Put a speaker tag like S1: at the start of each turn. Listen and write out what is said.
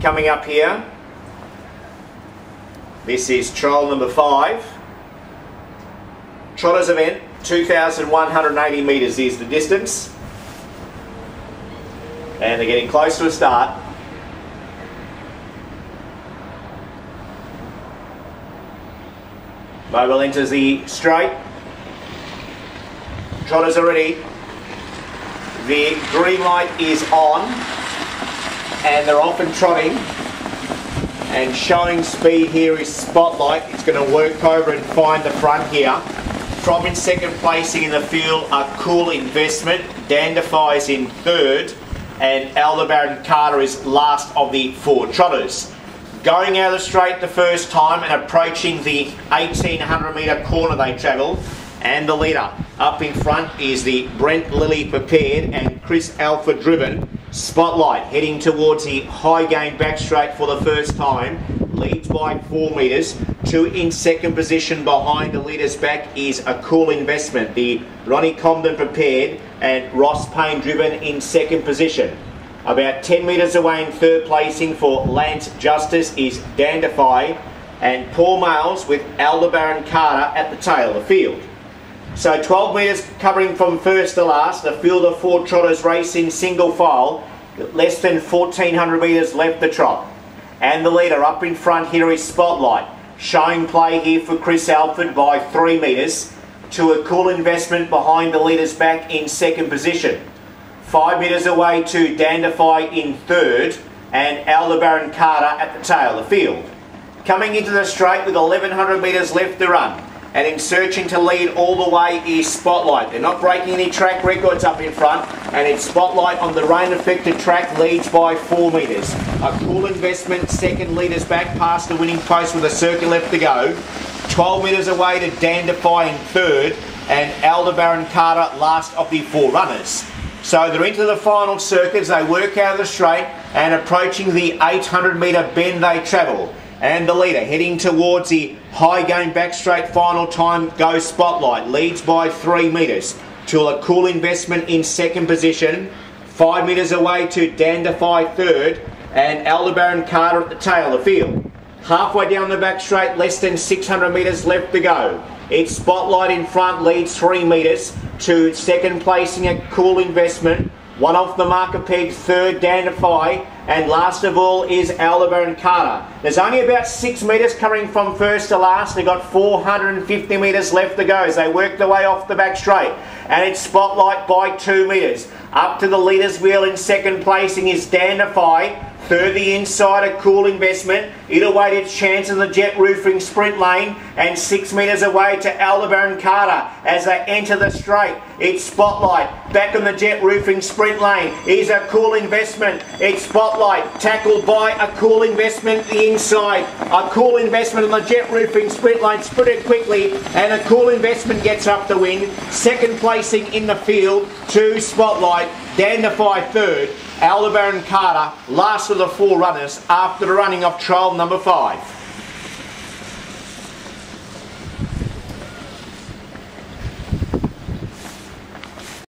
S1: coming up here. This is trial number five. Trotters event, 2,180 metres is the distance. And they're getting close to a start. Mobile enters the straight. Trotters are ready. The green light is on and they're off and trotting and showing speed here is Spotlight. It's going to work over and find the front here. From in second placing in the field a Cool Investment. Dandify in third and Aldebaran Carter is last of the four trotters. Going out of the straight the first time and approaching the 1800 metre corner they travel and the leader up in front is the Brent Lilly prepared and Chris Alford driven. Spotlight heading towards the Hygain back straight for the first time. Leads by four metres. Two in second position behind the leader's back is a cool investment. The Ronnie Comden prepared and Ross Payne driven in second position. About 10 metres away in third placing for Lance Justice is Dandify and Paul Males with Aldebaran Carter at the tail of the field. So 12 metres covering from first to last, a field of four trotters racing single file, less than 1400 metres left the trot. And the leader up in front here is Spotlight, showing play here for Chris Alford by 3 metres to a cool investment behind the leader's back in second position. 5 metres away to Dandify in third and Aldebaran Carter at the tail of the field. Coming into the straight with 1100 metres left to run and in searching to lead all the way is Spotlight. They're not breaking any track records up in front, and it's Spotlight on the rain affected track leads by four metres. A cool investment, second leaders back past the winning post with a circle left to go. 12 metres away to Dandify in third, and Aldebaran Carter last of the four runners. So they're into the final circuits, they work out of the straight and approaching the 800 metre bend they travel and the leader heading towards the Hygain back straight final time goes spotlight leads by three metres. To a cool investment in second position five metres away to Dandify third and Aldebaran Carter at the tail of the field. Halfway down the back straight less than 600 metres left to go. It's spotlight in front leads three metres to second placing a cool investment. One off the marker peg, third Dandify, and last of all is Aldebaran Carter. There's only about six metres coming from first to last. They've got 450 metres left to go as they work their way off the back straight. And it's Spotlight by two metres. Up to the leader's wheel in second placing is Dandify. Third, the inside, a cool investment. It awaited its chance in the jet roofing sprint lane and six metres away to Aldebaran Carter as they enter the straight. It's Spotlight back in the jet roofing sprint lane. Is a cool investment. It's Spotlight tackled by a cool investment the inside. A cool investment on the jet roofing sprint lane sprinted quickly and a cool investment gets up the win. Second placing in the field to Spotlight. Dandify third. Aldebaran Carter, last of the four runners after the running of trial number five.